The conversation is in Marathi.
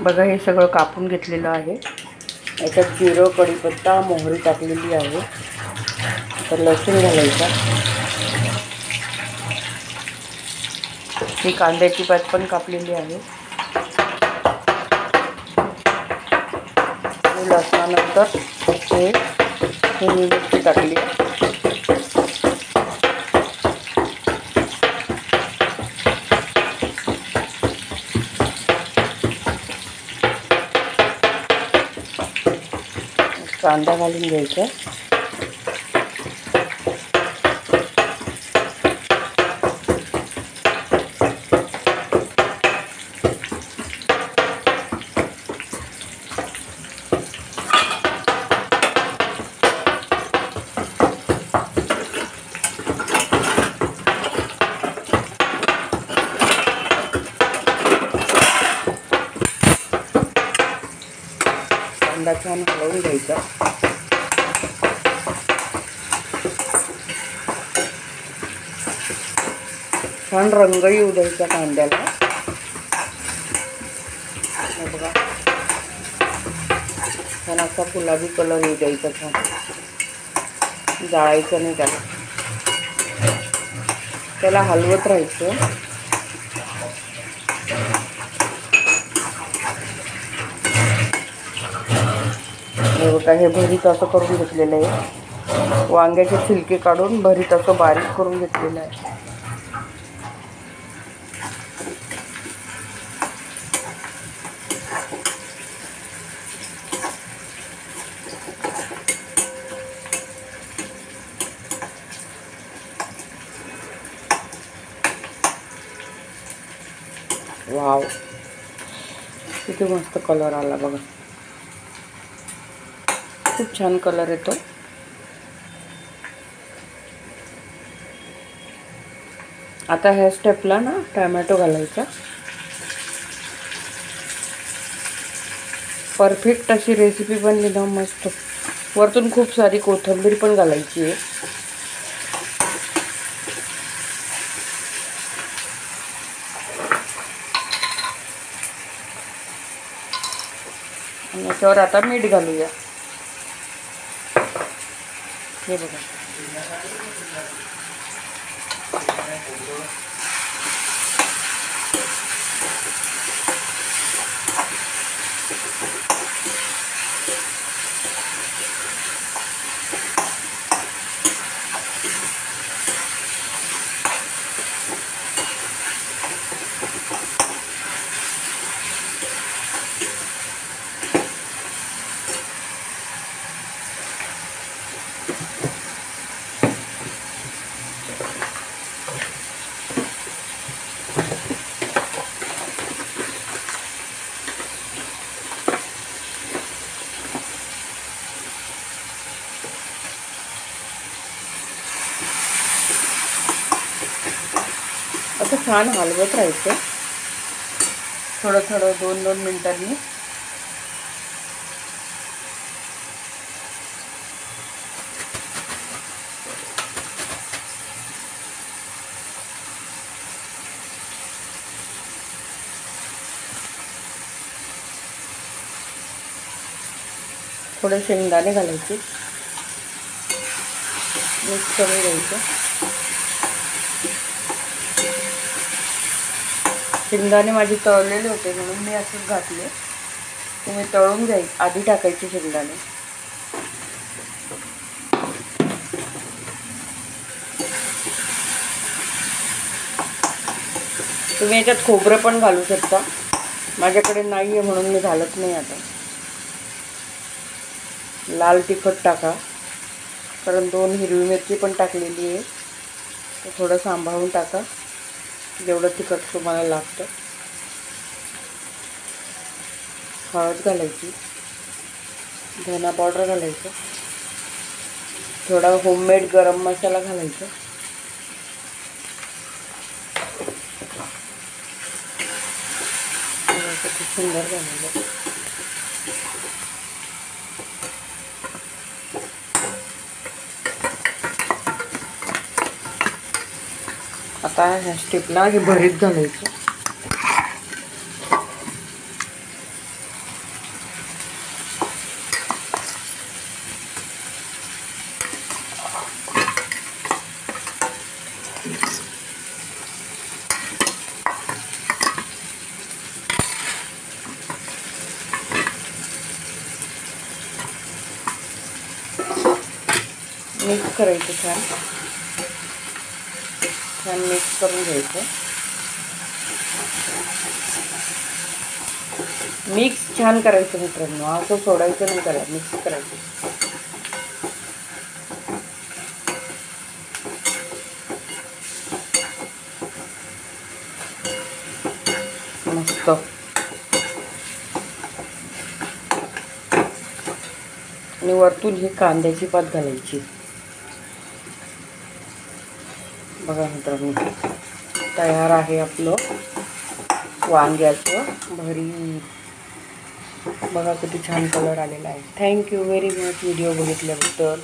बघा हे सगळं कापून घेतलेलं आहे. याच्यात जिरं कढीपत्ता मोहरी टाकलेली आहे. तर लसूण घालायचा. ही कांद्याची पात पण कापलेली आहे. लसणानंतर हे मिरची टाकली. कांदा घालून घ्यायचा. कांदा छान हलवून घ्यायचा. छान रंग येऊ द्यायचा कांद्याला. बघा. छान असा गुलाबी कलर येऊ द्यायचा छान. जाळायचं नाही त्याला. त्याला हलवत राहायचं. हे बघा हे भरीत आहे. वांग्याचे छिलके काढून भरीत बारीक आहे. वाव. किती मस्त कलर आला बघा. खूप छान कलर येतो. आता ह्या स्टेपला ना टॅमॅटो घालायचा. परफेक्ट अशी रेसिपी बनली ना मस्त. वरतून खूप सारी कोथिंबीर पण घालायची आहे. आणि याच्यावर आता मीठ घालूया. हे बघा. असं छान हलवत राहायचं. थोडं थोडं दोन दोन मिनिटांनी. थोडे शेंगदाणे घालायचे. मिक्स करून घ्यायचं. शेंगदाणे माझे तळलेले होते म्हणून मी असंच घातले. तुम्ही तळून जाईल आधी टाकायचे शेंगदाणे. तुम्ही याच्यात खोबरं पण घालू शकता. माझ्याकडे नाही आहे म्हणून मी घालत नाही आता. लाल तिखट टाका. कारण दोन हिरवी मिरची पण टाकलेली आहे. तर थोडं सांभाळून टाका. जेवढं तिखट तुम्हाला लागतं. हळद घालायची. धना पावडर घालायचं. थोडा होममेड गरम मसाला घालायचा. खूप सुंदर घालायचं आता ह्या स्टेपला हे भरीत घालायचं. करायचं छान. छान मिक्स करून घ्यायचं. मिक्स छान करायचं मित्रांनो. असं सोडायचं नाही करा मिक्स करायचं. मस्त. आणि वरतून ही कांद्याची पात घालायची. बघा मित्रांनो तयार आहे आपलं वांग्याचं भरी. बघा किती छान कलर आलेला आहे. Thank you very much video बघितल्याबद्दल.